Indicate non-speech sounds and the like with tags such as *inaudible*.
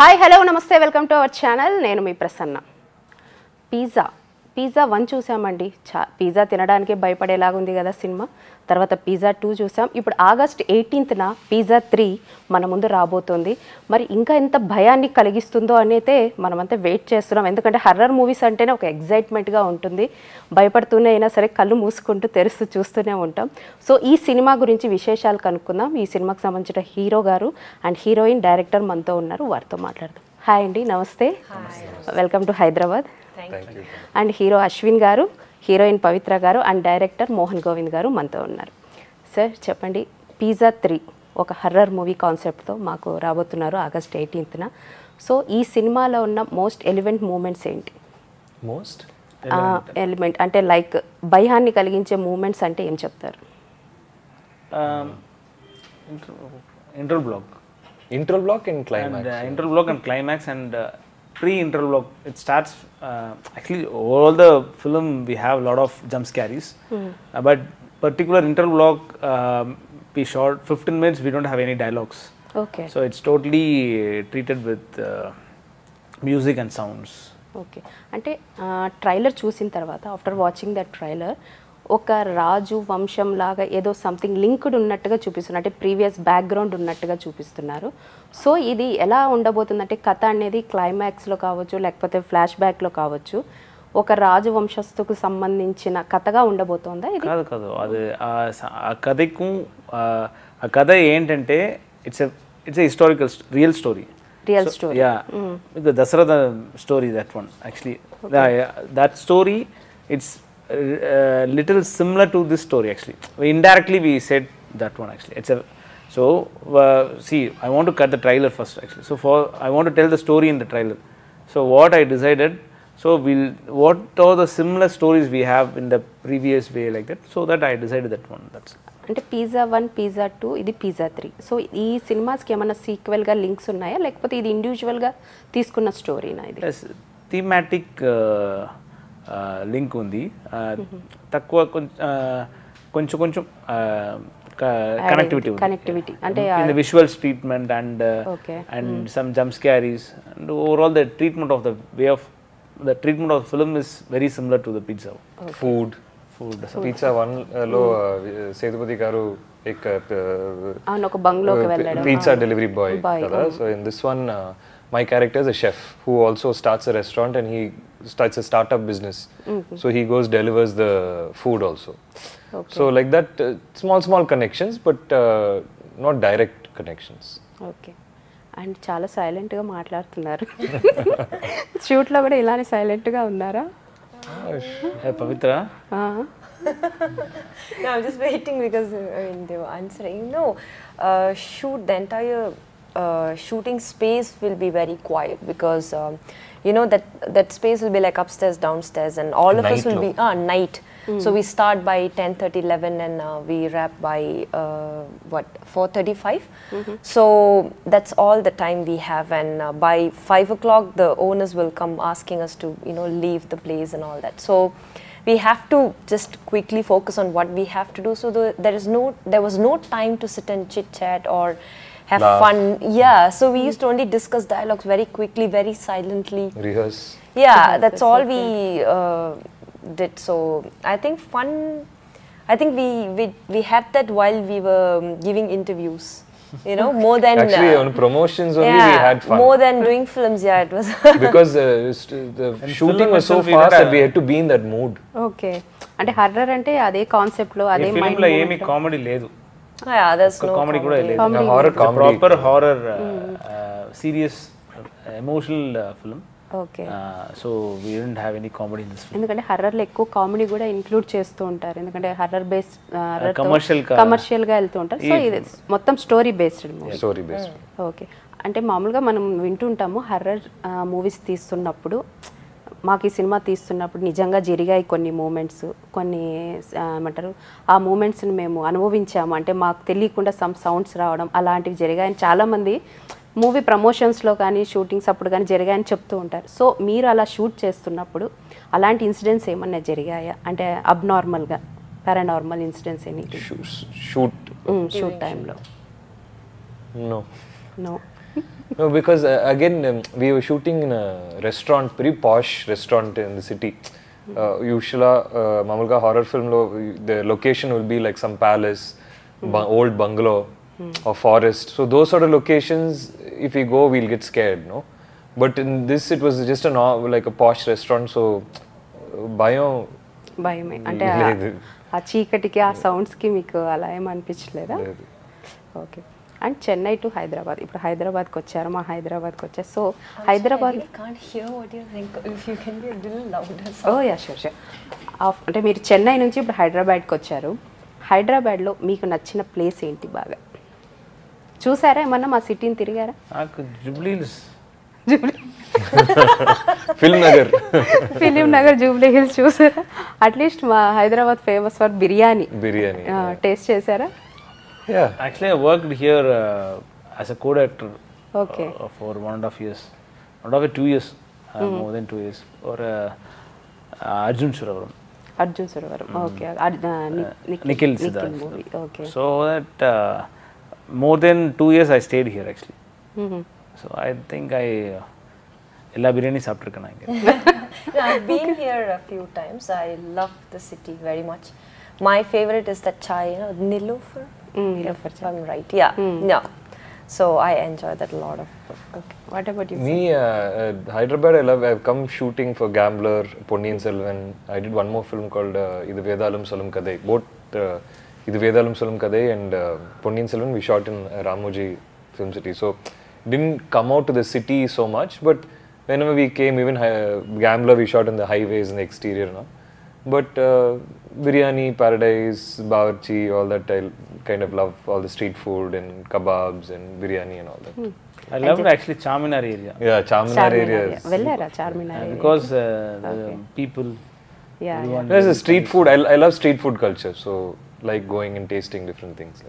Hi hello namaste welcome to our channel నేను మీ Prasanna. Pizza pizza one చూసామండి. చా పిజ్జా తినడానికే భయపడేలాగా ఉంది కదా సినిమా. తర్వాత పిజ్జా టూ చూసాం. ఇప్పుడు ఆగస్ట్ ఎయిటీన్త్న పిజ్జా త్రీ మన ముందు రాబోతుంది. మరి ఇంకా ఎంత భయాన్ని కలిగిస్తుందో అనేది మనమంతా వెయిట్ చేస్తున్నాం. ఎందుకంటే హర్రర్ మూవీస్ అంటేనే ఒక ఎగ్జైట్మెంట్గా ఉంటుంది. భయపడుతూనే అయినా సరే కళ్ళు మూసుకుంటూ తెరుస్తూ చూస్తూనే ఉంటాం. సో ఈ సినిమా గురించి విశేషాలు కనుక్కుందాం. ఈ సినిమాకి సంబంధించిన హీరో గారు అండ్ హీరోయిన్ డైరెక్టర్ మనతో ఉన్నారు. వారితో మాట్లాడదాం. హాయ్ అండి namaste. Welcome to Hyderabad and hero Ashwin గారు హీరోయిన్ పవిత్ర గారు అండ్ డైరెక్టర్ మోహన్ గోవింద్ గారు మనతో ఉన్నారు. సార్ చెప్పండి పిజ్జా త్రీ ఒక హర్రర్ మూవీ కాన్సెప్ట్తో మాకు రాబోతున్నారు ఆగస్ట్ ఎయిటీన్త్న సో ఈ సినిమాలో ఉన్న మోస్ట్ ఎలివెంట్ మూమెంట్స్ ఏంటి? మోస్ట్ ఎలిమెంట్ అంటే లైక్ భయాన్ని కలిగించే మూమెంట్స్ అంటే ఏం చెప్తారు? Inter block inter black and and climax uh, inter block and climax and uh, pre inter block it starts uh, actually all the film we have a lot of jump scares uh, but particular inter block um, we shot 15 minutes we don't have any dialogues okay so it's totally uh, treated with uh, music and sounds okay అంటే trailer చూసిన తర్వాత after watching that trailer ఒక రాజు వంశం లాగా ఏదో something linked ఉన్నట్టుగా చూపిస్తున్నారు. అంటే ప్రీవియస్ బ్యాక్గ్రౌండ్ ఉన్నట్టుగా చూపిస్తున్నారు. సో ఇది ఎలా ఉండబోతుందంటే కథ అనేది క్లైమాక్స్లో కావచ్చు లేకపోతే ఫ్లాష్ బ్యాక్లో కావచ్చు ఒక రాజు వంశస్థుకు సంబంధించిన కథగా ఉండబోతోందా ఇది? కాదు కాదు. అది ఆ కథకు ఆ కథ ఏంటంటే it's it's historical real story real story yeah. The dasarada story that one actually. Yeah, yeah, that story it's uh, little similar to this story actually indirectly we said that one actually it's a so uh, see i want to cut the trailer first actually so for i want to tell the story in the trailer so what i decided so we'll what are the similar stories we have in the previous way like that so that i decided that one that's అంటే pizza one pizza two ఇది pizza three so ఈ సినిమాస్కి ఏమైనా సీక్వెల్గా links ఉన్నాయా లేకపోతే ఇది ఇండివిజువల్గా తీసుకున్న స్టోరీనా ఇది ఎస్ థీమాటిక్ లింక్ ఉంది. Uh, తక్కువ కొంచెం uh, కొంచెం కొంచెం కనెక్టివిటీ connectivity. అంటే in the visuals treatment and. And some jump scaries and overall the treatment of the way of the treatment of film is very similar to the pizza food food pizza వన్లో సేతుపతి గారు అవును ఒక బంగ్లోకి pizza delivery boy Boy, కదా. So in this one my character is a chef who also starts a restaurant and he starts a startup business so he goes delivers the food also so like that small small connections but not direct connections okay and చాలా సైలెంట్గా మాట్లాడుతున్నారు షూట్లో కూడా ఇలానే సైలెంట్గా ఉన్నారా పవిత్ర ఆ. no, I'm just waiting because uh, I mean they were answering. No, uh, shoot the entire uh, shooting space will be very quiet because um, you know that that space will be like upstairs, downstairs, and all of us Night will be ah night. So we start by 10:30, 11, and uh, we wrap by uh, what 4:35. So that's all the time we have, and uh, by five o'clock the owners will come asking us to you know leave the place and all that. So we have to just quickly focus on what we have to do so the, there is no there was no time to sit and chit chat or have Laugh. fun yeah so we used to only discuss dialogues very quickly very silently rehearse yeah that's all we uh, did so i think fun i think we we, we had that while we were um, giving interviews you know more than *laughs* Actually, uh, on promotions only we yeah, had fun. more than doing films yeah it was *laughs* because uh, st- the shooting film was so itself we fast had that a- we had to be in that mood. Okay అంటే horror అంటే అదే కాన్సెప్ట్లో ఈ అదే film mind లో ఏమి comedy లేదు yeah there's no comedy కూడా comedy. Proper horror serious emotional film okay so we don't have any comedy in this ఎందుకంటే హర్రర్లో ఎక్కువ కామెడీ కూడా ఇంక్లూడ్ చేస్తూ ఉంటారు. ఎందుకంటే హర్రర్ బేస్ commercial కా- కమర్షియల్గా వెళ్తూ ఉంటారు. సో ఇది మొత్తం story based movie Story based. Okay అంటే మామూలుగా మనం వింటుంటాము హర్రర్ మూవీస్ తీస్తున్నప్పుడు. మాకు ఈ సినిమా తీస్తున్నప్పుడు నిజంగా జరిగాయి కొన్ని మూమెంట్స్ కొన్ని ఆ, ఏమంటారు ఆ మూమెంట్స్ని మేము అనుభవించాము అంటే మాకు తెలియకుండా సమ్ సౌండ్స్ రావడం అలాంటివి జరిగాయని చాలామంది మూవీ ప్రమోషన్స్లో కానీ షూటింగ్స్ అప్పుడు కానీ జరిగాయని చెప్తూ ఉంటారు సో మీరు అలా షూట్ చేస్తున్నప్పుడు అలాంటి ఇన్సిడెంట్స్ ఏమన్నా జరిగాయా అంటే అబ్నార్మల్గా paranormal incidents any Shoot. shoot. Shoot time No. No *laughs* No, because uh, again um, we were shooting in a restaurant, very posh restaurant in the city. Uh, usually, uh, Mamulka horror film, lo, the location will be like some palace, bu- old bungalow, or forest. So those sort of locations, if we go, we'll get scared, no. But in this, it was just a no- like a posh restaurant, so uh, భయం భయమే అంటే ఆ- లేదు. ఆ చీకటికి ఆ సౌండ్స్కి మీకు అలా ఏం అనిపించలేదా లేదు. Okay And Chennai to Hyderabad. ఇప్పుడు హైదరాబాద్కి వచ్చారు మా హైదరాబాద్కి వచ్చారు. So Hyderabad. Oh yeah sure sure అంటే మీరు చెన్నై నుంచి ఇప్పుడు హైదరాబాద్కి వచ్చారు. హైదరాబాద్లో మీకు నచ్చిన ప్లేస్ ఏంటి బాగా? చూసారా ఏమన్నా మా సిటీని తిరిగారా? నాకు jubilees film Nagar. Film Nagar jubilee hills చూసారా? అట్లీస్ట్ మా Hyderabad famous for biryani. Biryani taste చేశారా? Yeah. Actually, I worked here uh, as a co-director okay. uh, for one and a half years, one and a half two years, uh, mm. more than two years, or uh, uh Arjun Suravaram. Arjun Suravaram. Mm. Okay. Ar uh, uh Nikhil, Nikhil Siddharth. Okay. So that uh, more than two years I stayed here actually. Mm -hmm. So I think I. எல்லா பிரியாணி சாப்பிட்ருக்கேன் நான் இங்கே I been here a few times I love the city very much my favourite is the chai Niloufer mm. if, if I'm right. Yeah. Mm. Yeah. So I enjoy that a lot of. Okay. What about you? Me, uh, uh, Hyderabad, I love. I've come shooting for Gambler, Ponniyin Selvan. I did one more film called uh, Idu Vedalum Salam Kadai. Both uh, Idu Vedalum Salam Kadai and uh, Ponniyin Selvan we shot in uh, Ramoji Film City. So didn't come out to the city so much, but whenever we came, even uh, Gambler we shot in the highways and the exterior no. But uh, biryani paradise, bawarchi, all that I kind of love all the street food and kebabs and biryani and all that. Hmm. I love actually Charminar area. Yeah, Charminar, Charminar area. area. Vellera, Charminar area. Because uh, okay. people. Yeah. yeah. There's a street food. I, I love street food culture. So like going and tasting different things.